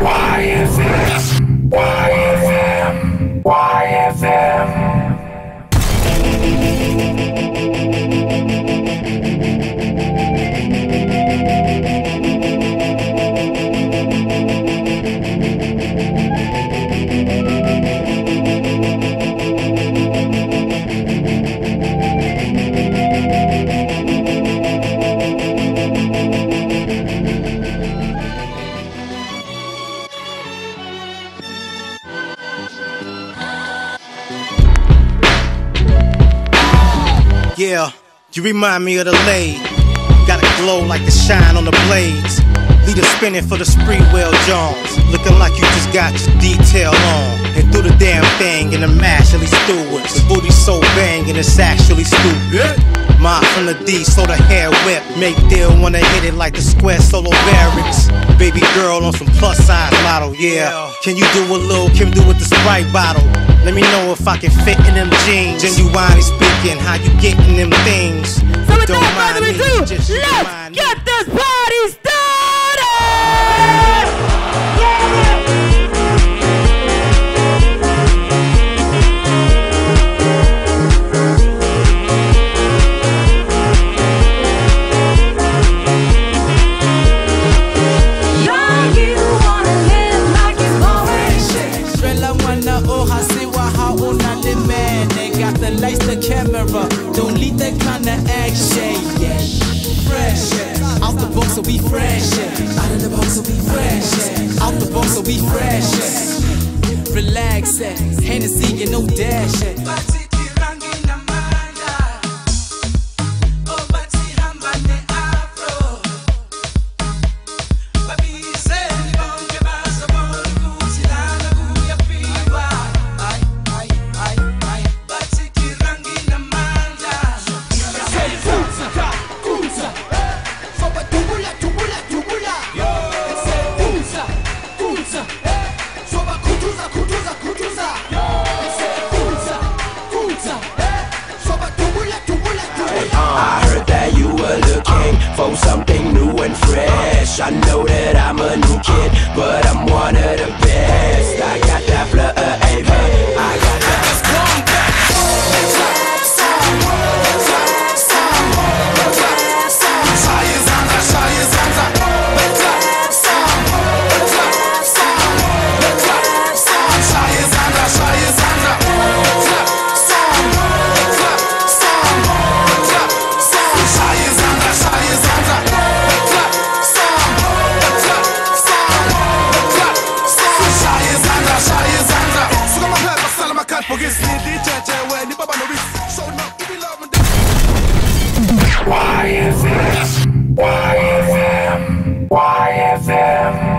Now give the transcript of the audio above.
YFM, YFM, Yeah, you remind me of the lake. Got a glow like the shine on the blades. Leader spinning for the spree wheel Jones. Looking like you just got your detail on. And through the damn thing in the mash, Ashley Stewart's. The booty so banging, it's actually stupid. My from the D, so the hair whip. Make deal wanna hit it like the square solo barracks. Baby girl on some plus size model, yeah. Can you do a little Kim do with the Sprite bottle? Let me know if I can fit in them jeans. Genuinely speaking, how you getting them things? So without further ado, just let's get this party started! Trella wanna oh hasiwa hauna limene Got the lights, the camera, don't need that kind of action. Yeah. Fresh, out the box so we fresh Out of the box so we fresh Out the box so we fresh Relax, Hennessy and no dash I looking for something new and fresh. I know that I'm a new kid, but I'm one of the best. I YFM.